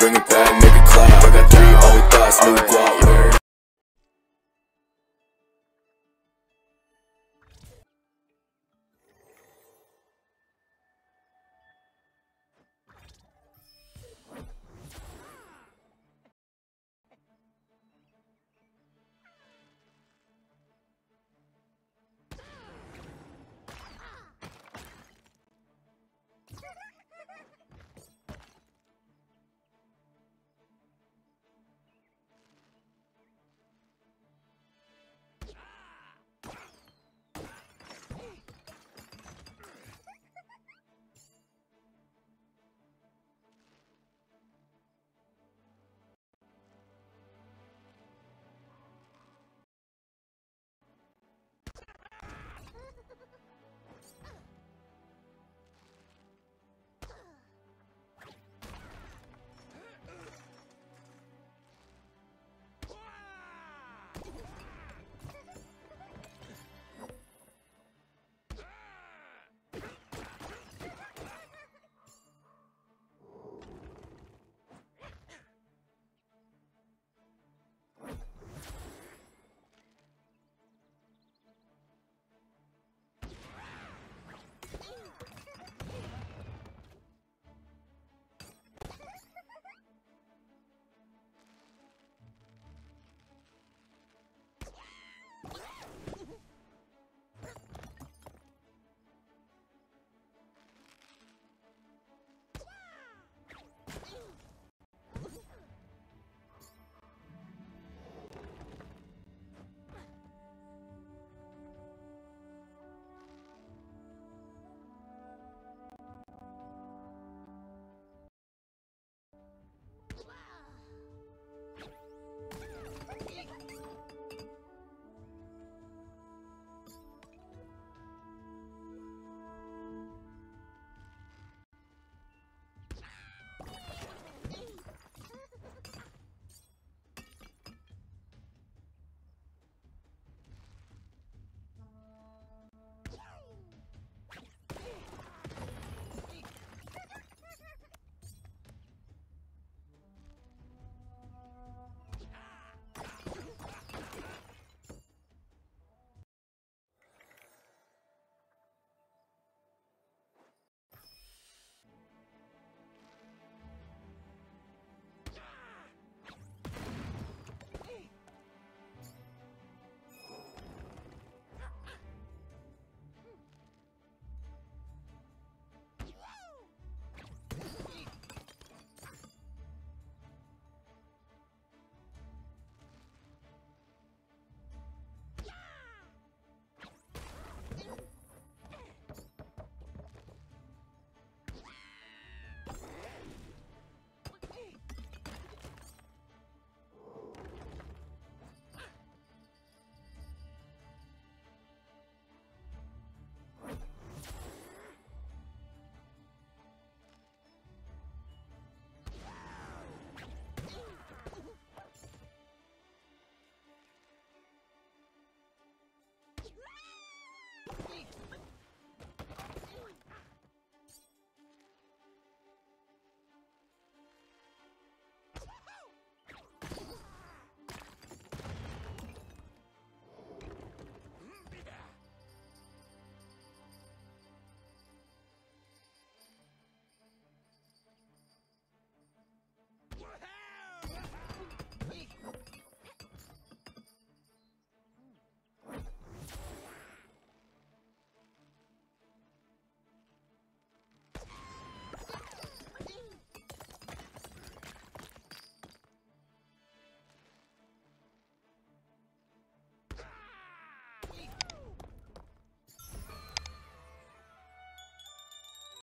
bring it back, nigga.